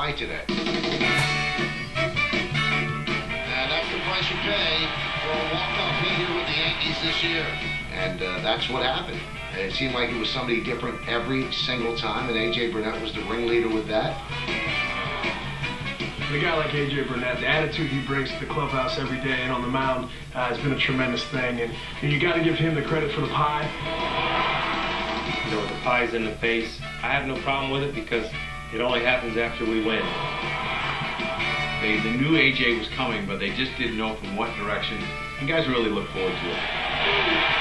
Bye today. And that's the price you pay for a walk-off hit with the Yankees this year. And uh, that's what happened. And it seemed like it was somebody different every single time, and A.J. Burnett was the ringleader with that. A guy like AJ Burnett, the attitude he brings to the clubhouse every day and on the mound uh, has been a tremendous thing. And, and you got to give him the credit for the pie. You know, the pie's in the face. I have no problem with it because it only happens after we win. They, they knew AJ was coming, but they just didn't know from what direction. You guys really look forward to it.